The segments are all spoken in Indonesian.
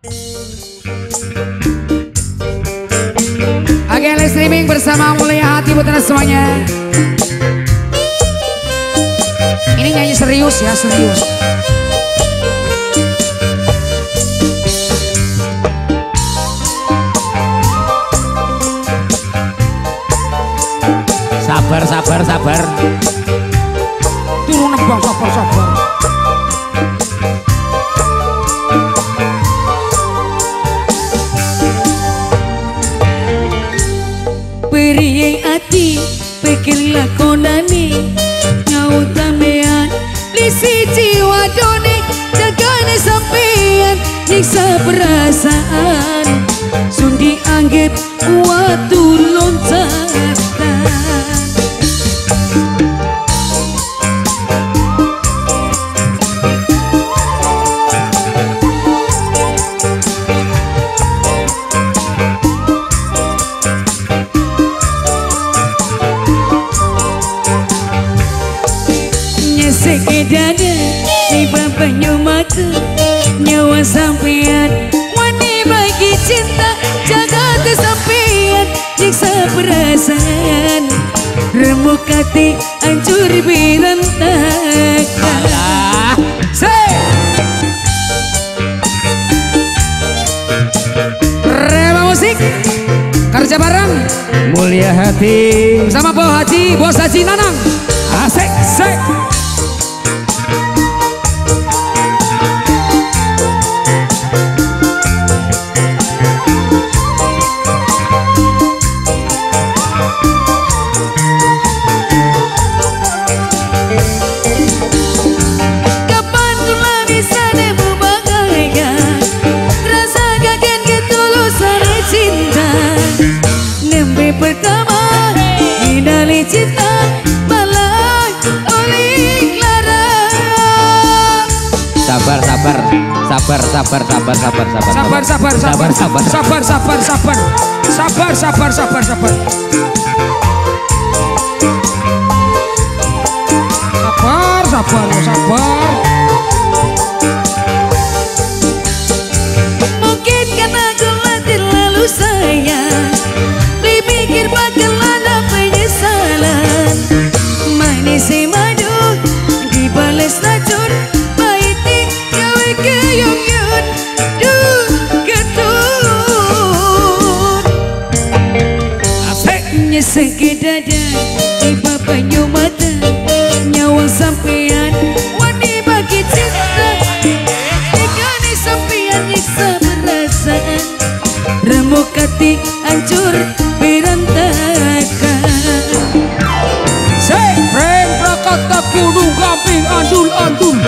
Oke, live streaming bersama Mulia Hati Putra semuanya. Ini nyanyi serius ya, serius. Sabar, sabar, sabar. Turun nebang, sabar, sabar. Ati pikir lakonane nyau tamean lisi jiwa done jagane sampean nyiksa perasaan. Sundi anggap waktu Nyesek dada Di bapaknya mata Nyawa sampean Wani bagi cinta Jaga kesampean Nyiksa perasaan Remuk hati Hancur berantakan Alah, Say! Rema musik kerja bareng mulia hati. bersama Bos Haji, Bos Haji Nanang. Asik, Say! Sabar, sabar, sabar, sabar, sabar, Sabar, sabar, sabar, sabar, sabar, sabar, sabar, sabar, sabar, sabar, sabar, sabar. Sabar, sabar, Segi dada, tiba penyu mata Nyawa sampean, wani bagi cinta Tiga ni sampean nyiksa perasaan Remuk hati hancur berantakan. Sebreng prakata gunung gamping andul-andul.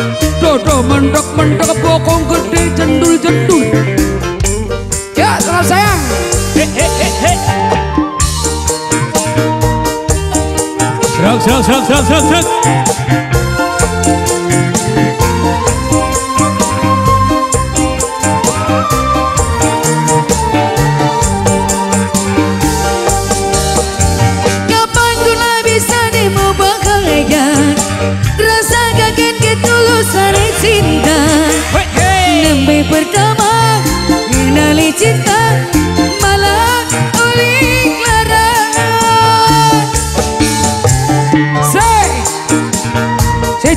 Dodo mendek-mendek bokong gede jendul-jendul. Kapan guna bisa demo bahagia Rasa ketulusan gitu cinta. Pertama cinta.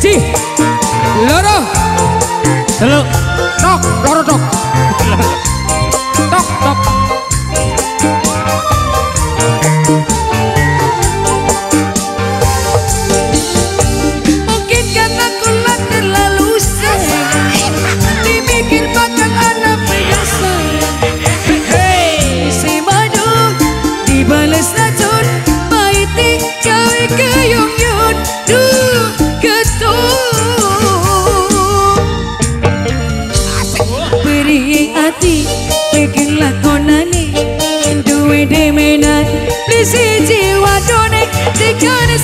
Siji, loro, Seluk. Zizi, Wadone, Zikane,